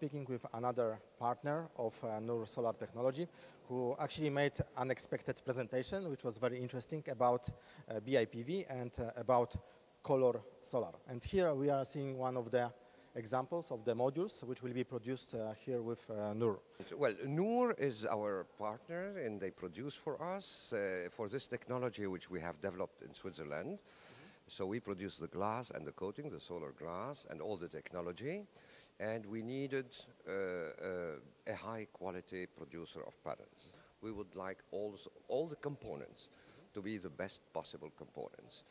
speaking with another partner of uh, Noor Solar Technology who actually made an unexpected presentation, which was very interesting about uh, BIPV and uh, about color solar. And here we are seeing one of the examples of the modules which will be produced uh, here with uh, Noor. Well, Noor is our partner and they produce for us uh, for this technology which we have developed in Switzerland. Mm -hmm. So we produce the glass and the coating, the solar glass and all the technology. And we needed uh, uh, a high quality producer of panels. We would like all, all the components to be the best possible components.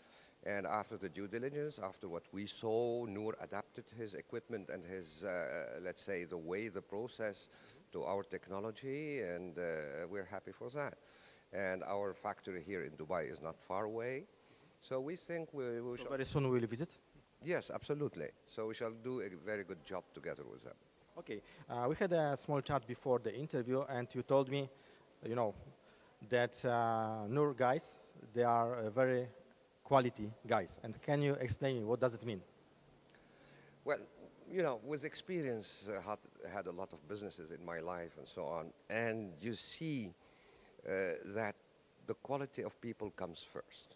And after the due diligence, after what we saw, Noor adapted his equipment and his, uh, let's say, the way, the process to our technology, and uh, we're happy for that. And our factory here in Dubai is not far away, so we think we, we so. Very soon we'll visit? Yes, absolutely. So we shall do a very good job together with them. Okay, uh, we had a small chat before the interview, and you told me, you know, that uh, Noor guys, they are very quality guys. And can you explain me what does it mean? Well, you know, with experience, uh, had, had a lot of businesses in my life and so on, and you see uh, that the quality of people comes first.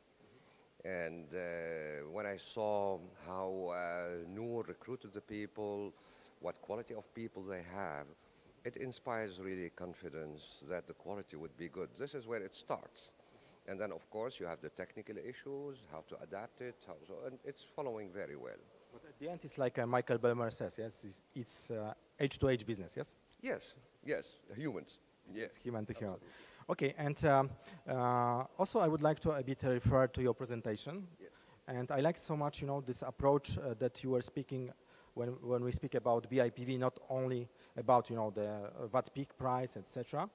And uh, when I saw how uh, Noor recruited the people, what quality of people they have, it inspires really confidence that the quality would be good. This is where it starts. And then, of course, you have the technical issues, how to adapt it, how so, and it's following very well. But at the end, it's like uh, Michael Belmer says, yes, it's, it's uh, H2H business, yes? Yes, yes, humans. Yes, human to human. Okay, and um, uh, also I would like to a bit refer to your presentation. And I like so much, you know, this approach uh, that you were speaking when, when we speak about BIPV, not only about, you know, the uh, watt peak price, etc.,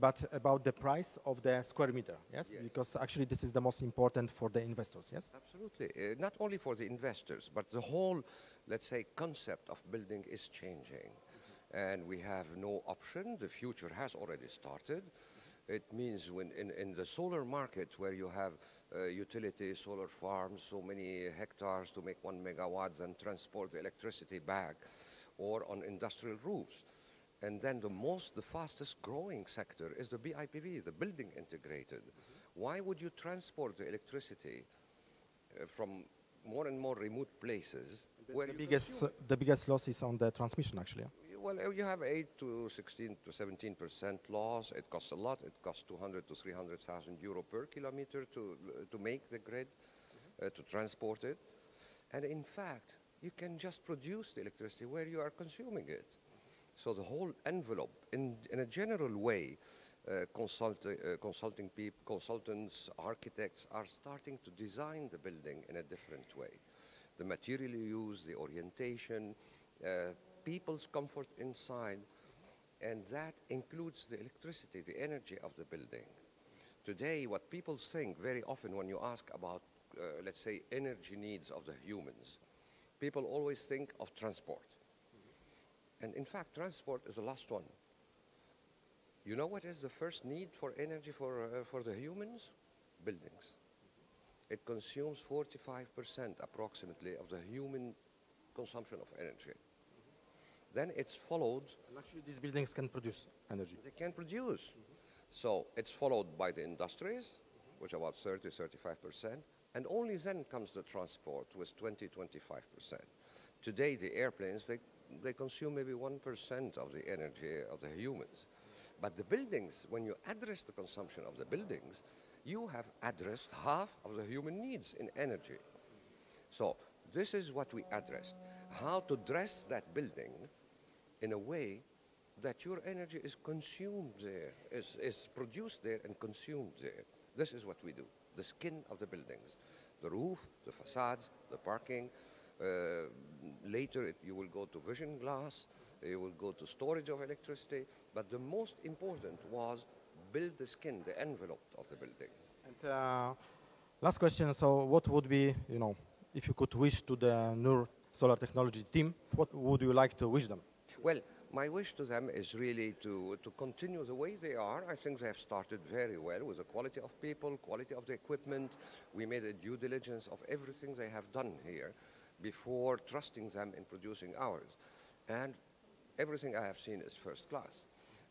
but about the price of the square meter, yes? yes? Because actually this is the most important for the investors, yes? Absolutely. Uh, not only for the investors, but the whole, let's say, concept of building is changing. Mm -hmm. And we have no option. The future has already started. It means when in, in the solar market where you have uh, utility solar farms, so many hectares to make one megawatt and transport the electricity back, or on industrial roofs and then the most, the fastest growing sector is the BIPV, the building integrated. Mm -hmm. Why would you transport the electricity uh, from more and more remote places? The, where the biggest, uh, the biggest loss is on the transmission, actually. Well, you have 8 to 16 to 17 percent loss. It costs a lot. It costs 200 to 300,000 euro per kilometer to, to make the grid, mm -hmm. uh, to transport it. And in fact, you can just produce the electricity where you are consuming it. So the whole envelope, in, in a general way, uh, consult, uh, consulting people, consultants, architects are starting to design the building in a different way. The material you use, the orientation, uh, people's comfort inside, and that includes the electricity, the energy of the building. Today, what people think very often when you ask about, uh, let's say, energy needs of the humans, people always think of transport. And in fact, transport is the last one. You know what is the first need for energy for, uh, for the humans? Buildings. It consumes 45% approximately of the human consumption of energy. Then it's followed. And actually, these buildings can produce energy. They can produce. Mm -hmm. So it's followed by the industries, mm -hmm. which are about 30, 35%. And only then comes the transport with 20, 25%. Today, the airplanes, they they consume maybe 1% of the energy of the humans. But the buildings, when you address the consumption of the buildings, you have addressed half of the human needs in energy. So this is what we addressed. How to dress that building in a way that your energy is consumed there, is, is produced there and consumed there. This is what we do. The skin of the buildings. The roof, the facades, the parking, uh, later it, you will go to vision glass, you will go to storage of electricity, but the most important was build the skin, the envelope of the building. And uh, last question, so what would be, you know, if you could wish to the Noor Solar Technology team, what would you like to wish them? Well, my wish to them is really to, to continue the way they are. I think they have started very well with the quality of people, quality of the equipment. We made a due diligence of everything they have done here before trusting them in producing ours. And everything I have seen is first class.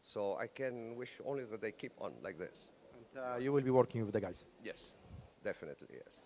So I can wish only that they keep on like this. And uh, you will be working with the guys. Yes, definitely yes.